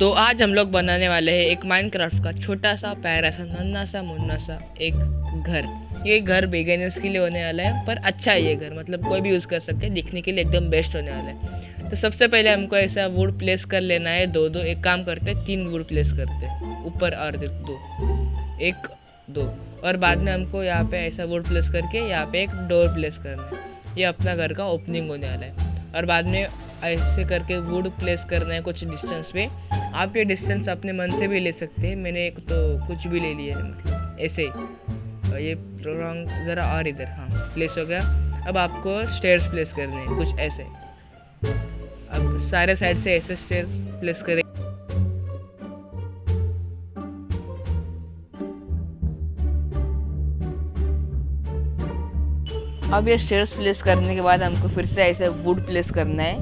तो आज हम लोग बनाने वाले हैं एक माइनक्राफ्ट का छोटा सा प्यारा सा नन्ना सा, मुन्ना सा, एक घर। ये घर बिगेनर्स के लिए होने वाला है, पर अच्छा है ये घर। मतलब कोई भी यूज़ कर सकते हैं, दिखने के लिए एकदम बेस्ट होने वाला है। तो सबसे पहले हमको ऐसा वुड प्लेस कर लेना है, दो दो। एक काम करते हैं, तीन वुड प्लेस करते हैं। ऊपर और दो, एक, दो। और बाद में हमको यहाँ पे ऐसा वुड प्लेस करके, यहाँ पे एक डोर प्लेस करना है। ये अपना घर का ओपनिंग होने वाला है। और बाद में ऐसे करके वुड प्लेस करना है कुछ डिस्टेंस पे। आप ये डिस्टेंस अपने मन से भी ले सकते हैं। मैंने एक तो कुछ भी ले लिया है मतलब ऐसे ही। और ये रॉन्ग ज़रा और इधर हाँ प्लेस हो गया। अब आपको स्टेयर्स प्लेस करने हैं, कुछ ऐसे। अब सारे साइड से ऐसे स्टेयर्स प्लेस करें। अब ये स्टेयर्स प्लेस करने के बाद हमको फिर से ऐसे वुड प्लेस करना है।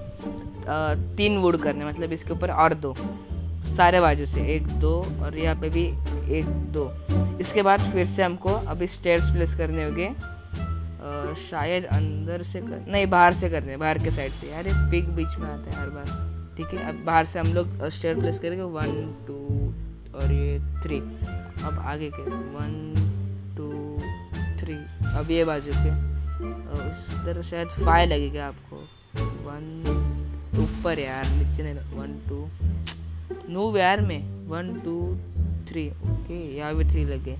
तीन वुड करने मतलब इसके ऊपर और दो। सारे बाजू से, एक, दो और यहाँ पे भी एक, दो। इसके बाद फिर से हमको अभी स्टेयर्स प्लेस करने होंगे। शायद अंदर से कर, नहीं, बाहर से करने, बाहर के साइड से। यार पिक बीच में आता है हर बार। ठीक है, अब बाहर से हम लोग स्टेयर प्लेस करेंगे। वन टू और ये थ्री अब आगे के वन टू थ्री अब ये बाजू के उधर शायद फाइव लगेगा आपको। वन ऊपर यार, नीचे नहीं वन टू नो यार में? वन टू थ्री ओके यहाँ भी थ्री लगे.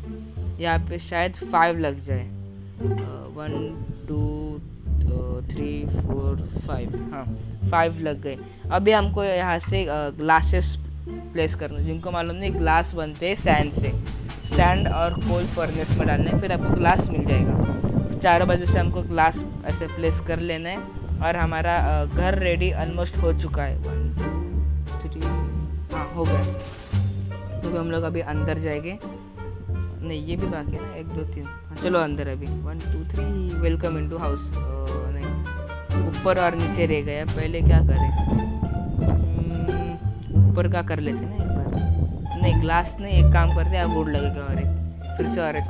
यहाँ पे शायद फाइव लग जाए. One two three four five हाँ फाइव लग गए. अभी हमको यहाँ से ग्लासेस प्लेस करना जिनको मालूम नहीं ग्लास बनते हैं सैंड से. सैंड और कोल फर्नेस में डालने फिर आपको ग्लास मिल जाएगा. चारों बजे से हमको ग्लास ऐसे प्लेस कर लेना है. और हमारा घर रेडी ऑलमोस्ट हो चुका है। वन टू थ्री हाँ हो गया। तो हम लोग अभी अंदर जाएँगे। नहीं ये भी बाकी है ना एक दो तीन। हाँ चलो अंदर अभी। One two three welcome in to house नहीं ऊपर और नीचे रह गया। पहले क्या करें? हम्म, ऊपर का कर लेते ना एक बार। नहीं ग्लास नहीं एक काम करते हैं वुड लगेगा और एक फिर से और एक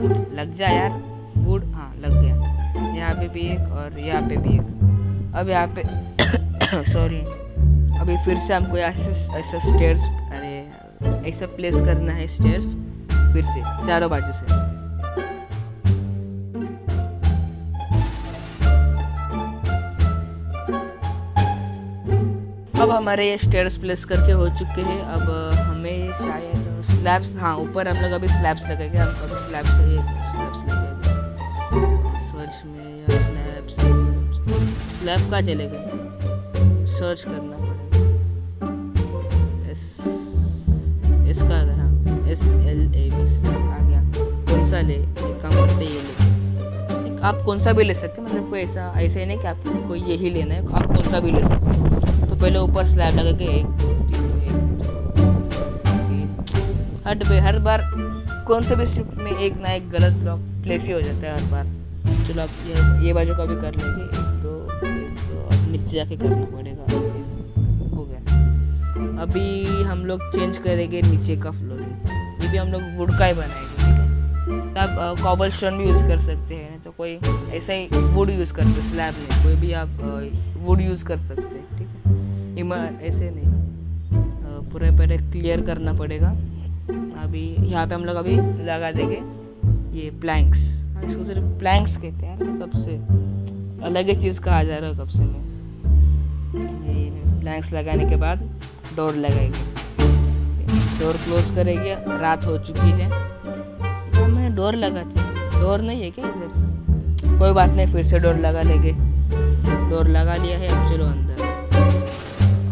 वुड लग जाए यार। वुड हाँ लग गया। यहाँ पे भी एक और यहाँ पे भी एक। अब यहाँ पे सॉरी अभी फिर से हमको ऐसे ऐसा स्टेयर्स अरे, ऐसा प्लेस करना है स्टेयर्स फिर से, चारों बाजू से। अब हमारे ये स्टेयर्स प्लेस करके हो चुके हैं। अब हमें शायद स्लैब्स हाँ ऊपर हम लोग अभी स्लैब्स लगेंगे हम अभी स्लैब्स स्लैब्स लगेंगे। सर्च में या स्नैप स्लैप का चलेगा सर्च करना पड़ेगा। एस एस का हाँ S L A B slab आ गया। कौन सा ले? एक काम करते ये ले। आप कौन सा भी ले सकते हैं मतलब कोई ऐसा ऐसा नहीं कि आपको यही लेना है, आप कौन सा भी ले सकते हैं। तो पहले ऊपर स्लैब लगा के एक, दो, तीन, एक पे हर बार कौन से भी स्ट्रिप में एक ना एक गलत ब्लॉक प्लेस ही हो जाता है हर बार। चलो आप ये ये बाजू का भी कर लेंगे। एक, दो, एक अब नीचे जाके करना पड़ेगा। हो गया। अभी हम लोग चेंज करेंगे नीचे का फ्लोरिंग ये भी हम लोग वुड का ही बनाएँगे, ठीक है? तो आप कॉबल स्टोन भी यूज़ कर सकते हैं। तो कोई ऐसा ही वुड यूज़ करते स्लैब में। कोई भी आप वुड यूज़ कर सकते हैं, ठीक है? इमा, ऐसे नहीं। पूरे पहले क्लियर करना पड़ेगा। अभी यहाँ पे हम लोग अभी लगा देंगे ये प्लैंक्स इसको सिर्फ़ प्लैंक्स कहते हैं कब से? अलग ही चीज़ कहा जा रहा है, कब से में? ये प्लैंक्स लगाने के बाद डोर लगाएँगे। डोर क्लोज करेंगे, रात हो चुकी है। तो मैं डोर लगाती डोर नहीं है क्या इधर? कोई बात नहीं, फिर से डोर लगा लेंगे। डोर लगा लिया है, अब चलो अंदर।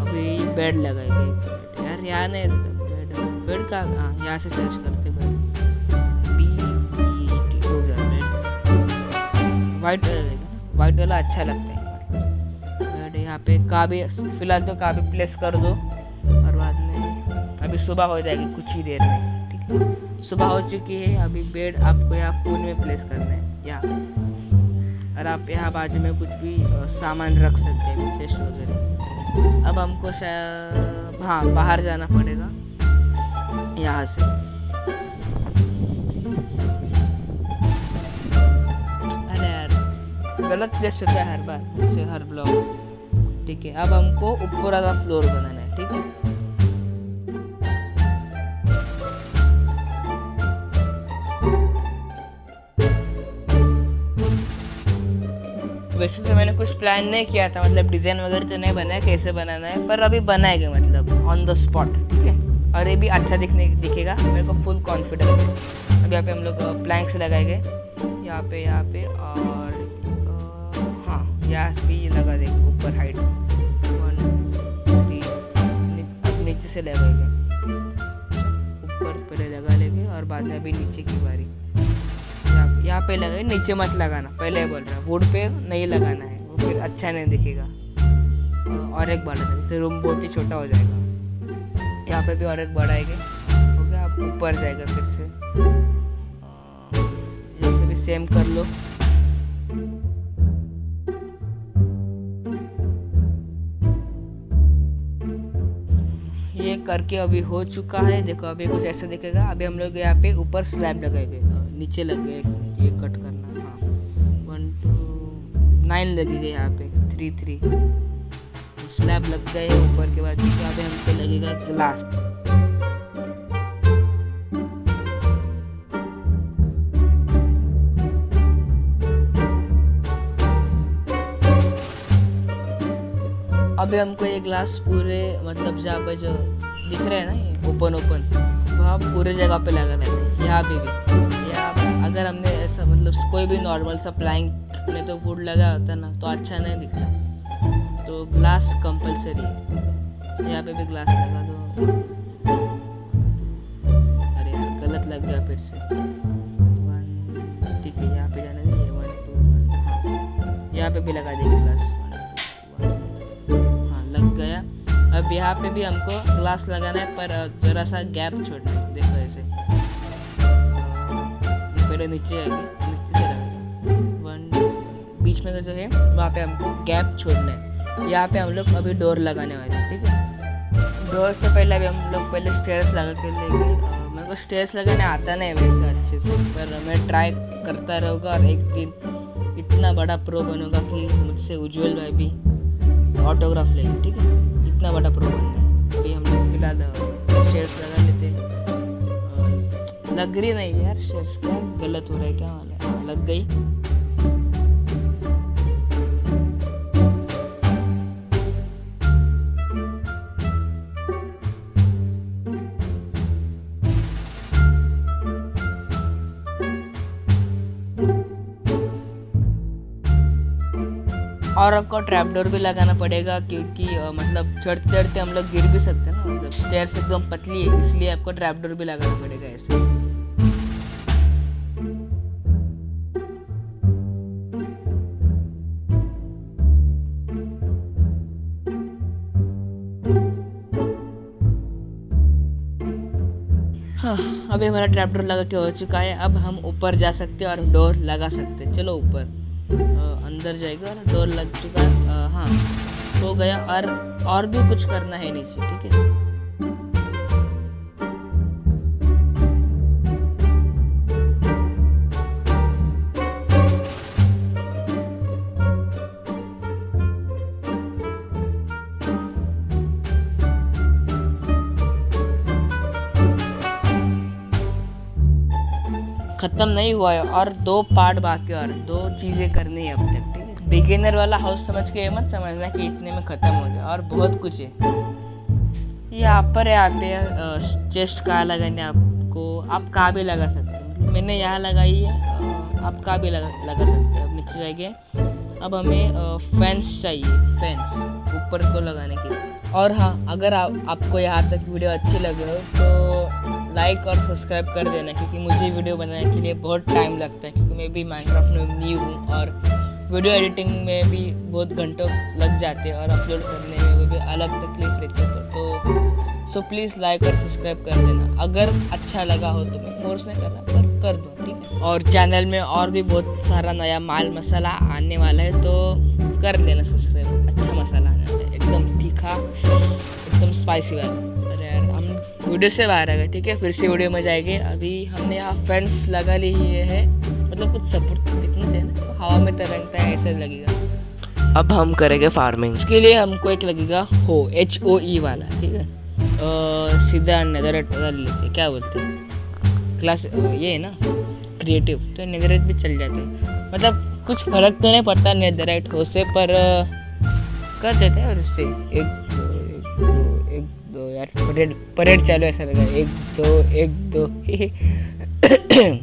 अभी बेड लगाएँगे। यार, यहाँ नहीं बेड बेड का हाँ यहाँ से सर्च करते bed white colour white colour अच्छा लगता है। यहाँ पे काबी फ़िलहाल तो काबी प्लेस कर दो। और बाद में अभी सुबह हो जाएगी, कुछ ही देर में, ठीक है? सुबह हो चुकी है, अभी बेड आपको यहाँ फ़ोन में प्लेस करना है, यहाँ। और आप यहाँ बाजू में कुछ भी सामान रख सकते हैं चेस्ट वगैरह। अब हमको शायद हाँ बाहर जाना पड़ेगा, यहाँ से। गलत प्लेस होता तो है हर बार, जैसे हर ब्लॉक ठीक है, अब हमको ऊपर वाला फ्लोर बनाना है, ठीक है? वैसे तो मैंने कुछ प्लान नहीं किया था मतलब डिज़ाइन वगैरह तो नहीं बनाया, कैसे बनाना है, पर अभी बनाएगा मतलब ऑन द स्पॉट ठीक है? और ये भी अच्छा दिखने, दिखेगा, मेरे को फुल कॉन्फिडेंस है। अब यहाँ पे हम लोग प्लैंक्स लगाए गए, यहाँ पे यहाँ पे, और यहाँ भी लगा देंगे ऊपर हाइट वन थ्री नीचे से लगाएँगे ऊपर पहले लगा लेंगे और बाद में अभी नीचे की बारी। यहाँ पे लगाए नीचे मत लगाना, पहले बोल रहा वुड पे नहीं लगाना है, वो फिर अच्छा नहीं दिखेगा। और एक बार तो रूम बहुत ही छोटा हो जाएगा। यहाँ पे भी और एक बढ़ाएँगे हो गया आप ऊपर जाएगा फिर से। जैसे भी सेम कर लो। करके अभी हो चुका है। देखो, अभी कुछ ऐसा दिखेगा। अभी हम लोग यहाँ पे ऊपर स्लैब लगाएँगे। नीचे लगे ये कट करना। हाँ। वन टू नाइन लगेगा यहाँ पे। थ्री थ्री स्लैब लग गए ऊपर के बाद। यहाँ पे हमको लगेगा ग्लास अभी हमको ये ग्लास पूरे मतलब जहाँ पर जो दिख रहे हैं ना ये ओपन ओपन वहाँ पूरे जगह पे लगा रहता है, यहाँ पे भी। यहाँ अगर हमने ऐसा मतलब कोई भी नॉर्मल सा प्लैंक में तो वुड लगा होता ना तो अच्छा नहीं दिखता। तो ग्लास कंपलसरी यहाँ पे भी ग्लास लगा दो। अरे यार, गलत लग गया फिर से। ठीक है, यहाँ पे जाना चाहिए। वन टू वन यहाँ पे भी लगा देंगे ग्लास यहाँ पे भी हमको ग्लास लगाना है, पर ज़रा सा गैप छोड़ना है। देखो ऐसे। पहले नीचे आएगी वन बीच में जो है, वहाँ पे हमको गैप छोड़ना है। यहाँ पे हम लोग अभी डोर लगाने वाले हैं, ठीक है? डोर से पहले अभी हम लोग पहले स्टेयर्स लगा के लेंगे। मेरे को स्टेयर्स लगाने आता नहीं वैसे अच्छे से, पर मैं ट्राई करता रहूँगा और एक दिन इतना बड़ा प्रो बनूँगा कि मुझसे उज्जवल भाई भी ऑटोग्राफ लेंगे, ठीक है? इतना बड़ा प्रो बनना है। अभी हम लोग फ़िलहाल शेयर्स लगा लेते लग रही नहीं यार शेयर्स क्या? गलत हो रहा है, क्या लग गई। और आपको ट्रैप डोर भी लगाना पड़ेगा क्योंकि आ, मतलब चढ़ते चढ़ते हम लोग गिर भी सकते हैं ना मतलब स्टेयर्स एकदम पतली है इसलिए आपको ट्रैप डोर भी लगाना पड़ेगा ऐसे। हाँ अभी हमारा ट्रैप डोर लगा के हो चुका है अब हम ऊपर जा सकते हैं और डोर लगा सकते हैं। चलो ऊपर। अंदर जाएगा और डोर लग चुका है। हाँ हो गया। और और भी कुछ करना है नीचे, ठीक है? ख़त्म नहीं हुआ है और दो पार्ट बाकी और दो चीज़ें करनी है अब तक, ठीक है? बिगिनर वाला हाउस समझ के मत समझना कि इतने में ख़त्म हो गया और बहुत कुछ है। यहाँ पर यहाँ पे चेस्ट कहाँ लगाने आपको? आप कहाँ भी लगा सकते हैं। मैंने यहाँ लगाई है आप कहाँ भी लगा लगा सकते हैं। नीचे जाएँगे अब हमें फैंस चाहिए फैंस ऊपर को लगाने के लिए। और हाँ अगर आप, आपको यहाँ तक वीडियो अच्छी लगे हो तो लाइक और सब्सक्राइब कर देना, क्योंकि मुझे वीडियो बनाने के लिए बहुत टाइम लगता है, क्योंकि मैं भी माइनक्राफ्ट में न्यू हूँ और वीडियो एडिटिंग में भी बहुत घंटों लग जाते हैं और अपलोड करने में वो भी अलग तकलीफ़ रहती है। तो सो प्लीज़ लाइक और सब्सक्राइब कर देना। अगर अच्छा लगा हो तो मैं फोर्स नहीं कर रहा पर कर दो, ठीक है? और चैनल में और भी बहुत सारा नया माल मसाला आने वाला है तो कर देना सब्सक्राइब अच्छा मसाला आने वाला है, एकदम तीखा, एकदम स्पाइसी वाला। वीडियो से बाहर आ गए ठीक है? फिर से वीडियो में जाएँगे। अभी हमने यहाँ फैंस लगा लिए है मतलब कुछ सपोर्ट दिखना चाहिए ना? तो हवा में तरंगता है ऐसे लगेगा। अब हम करेंगे फ़ार्मिंग इसके लिए हमको एक लगेगा हो एच ओ ई वाला ठीक है? सीधा नेदरेट वाला लेते क्या बोलते हैं? क्लास ये है ना? क्रिएटिव तो नेदरेट भी चल जाते हैं। मतलब कुछ फ़र्क तो नहीं पड़ता नेदराइट हो से पर कर देते हैं और उससे एक दो यार, परेड परेड चालू ऐसा लगा एक, दो एक, दो।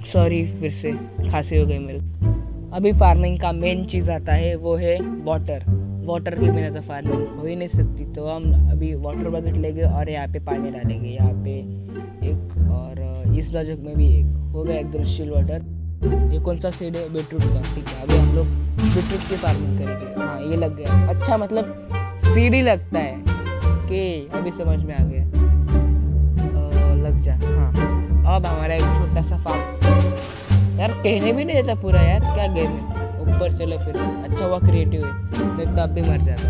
सॉरी फिर से खांसी हो गई मेरे अभी फ़ार्मिंग का मेन चीज़ आता है, वो है वाटर वाटर के बिना तो फ़ार्मिंग हो ही नहीं सकती। तो हम अभी वाटर बकेट लेंगे और यहाँ पे पानी डालेंगे। यहाँ पे एक और, इस बाजू में भी एक हो गया एक स्टिल वाटर ये कौन सा सीड है? बीटरूट का। ठीक है, अभी हम लोग बीटरूट की फ़ार्मिंग करेंगे। हाँ ये लग गया। अच्छा मतलब सीड ही लगता है। कि अभी समझ में आ गया। लग जा हाँ। अब हमारा एक छोटा सा फार्म। यार, कहने भी नहीं देता पूरा यार, क्या गेम है? ऊपर चलो फिर। अच्छा हुआ क्रिएटिव है, नहीं तो अब भी मर जाता।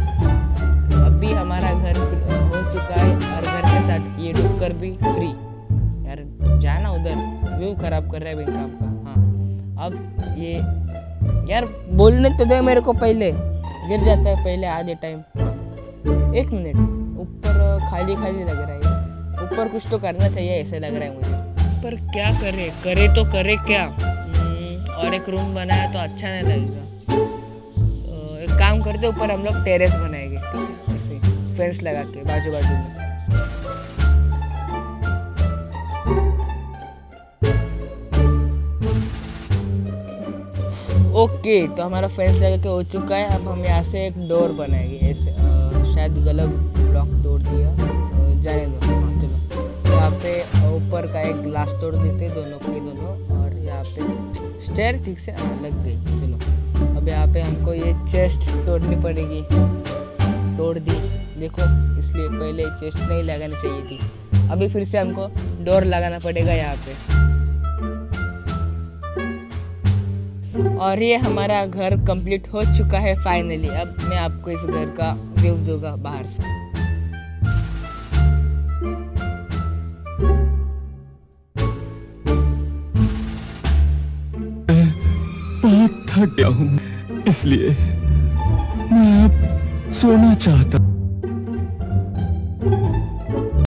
अभी हमारा घर हो चुका है, और घर के साथ ये डुक्कर भी फ्री यार, जाना उधर। व्यू खराब कर रहा है बैंक आपका हाँ। अब ये, यार, बोलने तो दे मेरे को पहले। गिर जाता है पहले, आधे टाइम एक मिनट खाली खाली लग रहा है। ऊपर कुछ तो करना चाहिए ऐसे लग रहा है मुझे। पर क्या करे? करे तो करे क्या? हम्म, और एक रूम बनाया तो अच्छा नहीं लगेगा। एक काम करते ऊपर हम लोग टेरेस बनाएँगे। ऐसे फेंस लगा के बाजू बाजू में। ओके तो हमारा फेंस लगा के हो चुका है। अब हम यहाँ से एक डोर बनाएँगे। ऐसे शायद गलत ब्लॉक तोड़ दिया। एक ग्लास तोड़ देते दोनों के दोनों और यहाँ पे स्टेयर ठीक से हाँ, लग गई। चलो। अब यहाँ पे हमको ये चेस्ट तोड़नी पड़ेगी। तोड़ दी। देखो इसलिए पहले चेस्ट नहीं लगानी चाहिए थी। अभी फिर से हमको डोर लगाना पड़ेगा यहाँ पे। और ये हमारा घर कंप्लीट हो चुका है फाइनली अब मैं आपको इस घर का व्यू दूँगा बाहर से। थक गया हूँ। इसलिए मैं अब सोना चाहता